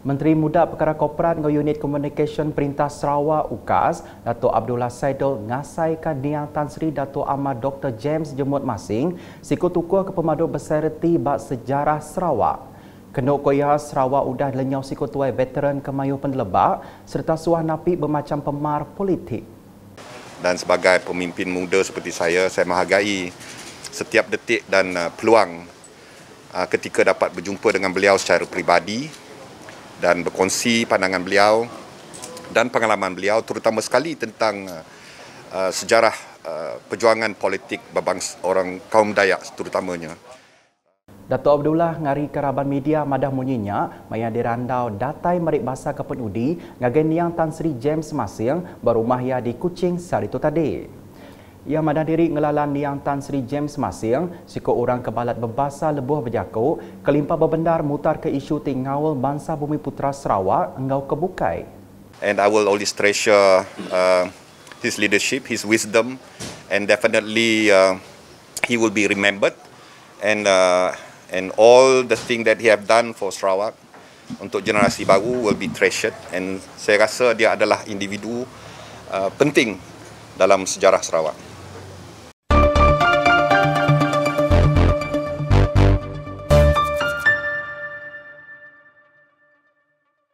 Menteri Muda Perkara Korporat dengan Unit Communication Perintah Sarawak UKAS, Datuk Abdullah Saidul ngasaikan Niang Tan Sri Datuk Ahmad Dr. James Jemut Masing, siku tukua ke pemadu bak sejarah Sarawak. Kenuk koya Sarawak udah lenyau siku tuai veteran kemayu pendelebak serta suah napi bermacam pemar politik. Dan sebagai pemimpin muda seperti saya, saya menghargai setiap detik dan uh, peluang uh, ketika dapat berjumpa dengan beliau secara peribadi dan berkongsi pandangan beliau dan pengalaman beliau terutama sekali tentang uh, sejarah uh, perjuangan politik berbangsa orang kaum Dayak terutamanya. Datuk Abdullah ngari keraban media madah munyinya maya dirandau datai merik bahasa kepenudi ngagen yang Tan Sri James Masing berumah ya di Kuching sari itu tadi. Ia madah diri ngelalan Niang Tan Sri James Masing, siko orang kebalat berbasa lebuh berjaku, kelimpah berbendar mutar ke isu tingawal bangsa bumi putra Sarawak engau kebukai. And I will always treasure uh, his leadership, his wisdom, and definitely uh, he will be remembered. And uh, and all the thing that he have done for Sarawak untuk generasi baru will be treasured. And saya rasa dia adalah individu uh, penting dalam sejarah Sarawak.